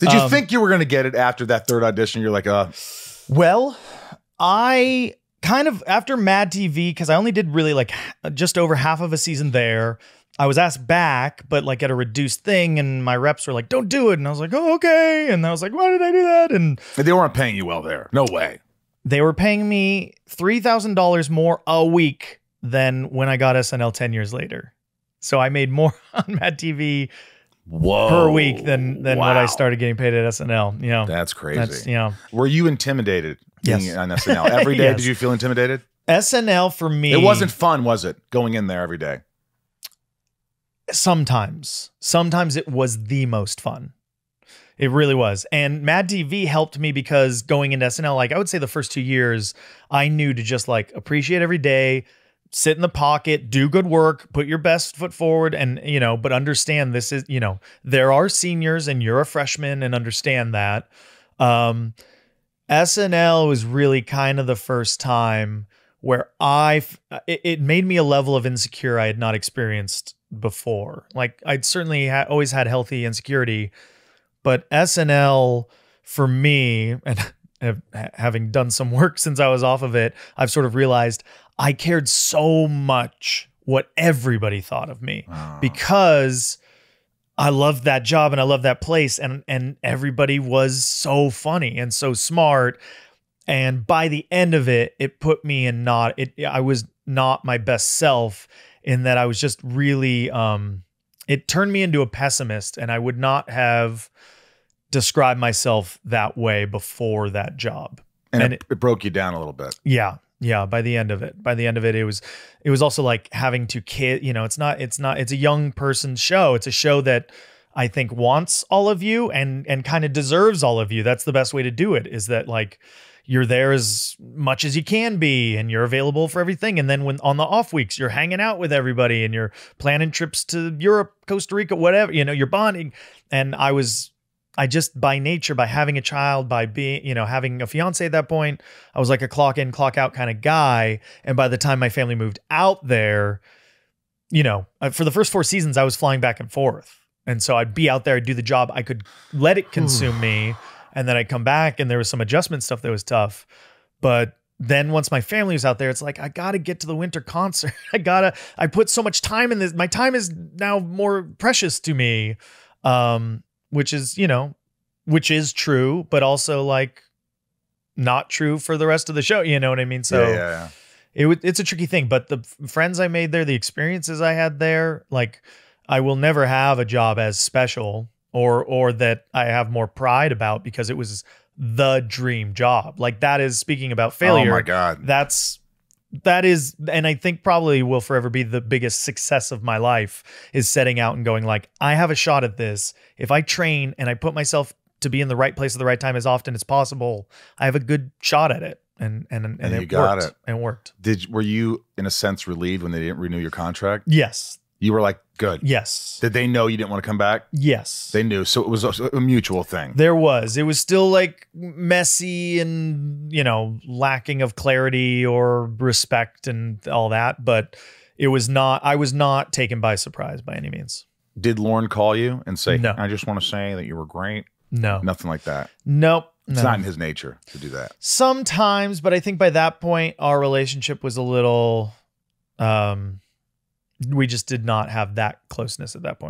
Did you Um, think you were going to get it after that third audition? You're like, uh, Well, I kind of after Mad TV because I only did really like just over half of a season there. I was asked back, but like at a reduced thing, and my reps were like, "Don't do it," and I was like, "Oh, okay." And I was like, "Why did I do that?" And they weren't paying you well there. No way. they were paying me three thousand dollars more a week than when I got SNL ten years later. So I made more on Mad TV Whoa. per week than than what I started getting paid at SNL. You know, That's crazy. that's you know Were you intimidated being Yes. on SNL every day? Yes. Did you feel intimidated? SNL for me. It wasn't fun, was it? Going in there every day. sometimes sometimes it was the most fun it really was and mad tv helped me because going into snl like i would say the first two years i knew to just like appreciate every day sit in the pocket do good work put your best foot forward and you know but understand this is you know there are seniors and you're a freshman and understand that. Um snl was really kind of the first time where i it, it made me a level of insecure i had not experienced before. Like i'd certainly ha- always had healthy insecurity but snl for me and having done some work since i was off of it i've sort of realized i cared so much what everybody thought of me Oh. because I loved that job and I loved that place and and everybody was so funny and so smart and by the end of it it put me in not it I was not my best self in that I was just really um it turned me into a pessimist and I would not have described myself that way before that job. and, and it, it broke you down a little bit. Yeah. Yeah. By the end of it, by the end of it, it was, it was also like having to kid, you know, it's not, it's not, it's a young person's show. It's a show that I think wants all of you and, and kind of deserves all of you. That's the best way to do it is that like, you're there as much as you can be and you're available for everything. And then when on the off weeks, you're hanging out with everybody and you're planning trips to Europe, Costa Rica, whatever, you know, you're bonding. And I was, I just by nature, by having a child, by being, you know, having a fiance at that point, I was like a clock in, clock out kind of guy. And by the time my family moved out there, you know, uh, for the first four seasons, I was flying back and forth. And so I'd be out there, I'd do the job. I could let it consume me. And then I'd come back and there was some adjustment stuff that was tough. But then once my family was out there, it's like, I got to get to the winter concert. I got to, I put so much time in this. My time is now more precious to me. Um, which is, you know, which is true, but also like not true for the rest of the show. You know what I mean? So yeah, yeah, yeah. it it's a tricky thing. But the friends I made there, the experiences I had there, like I will never have a job as special or or that I have more pride about because it was the dream job. Like that is speaking about failure Oh my god. that's that is and i think probably will forever be the biggest success of my life is setting out and going like i have a shot at this. If i train and i put myself to be in the right place at the right time as often as possible i have a good shot at it. And and and, And it you got worked. it. and worked. Did were you in a sense relieved when they didn't renew your contract? yes You were like, good. yes Did they know you didn't want to come back? yes They knew, so it was a, a mutual thing. There was. It was still like messy and, you know, lacking of clarity or respect and all that, but it was not I was not taken by surprise by any means. Did Lorne call you and say, No. "I just want to say that you were great"? No. Nothing like that. Nope. It's no. not in his nature to do that. Sometimes, but I think by that point our relationship was a little um we just did not have that closeness at that point.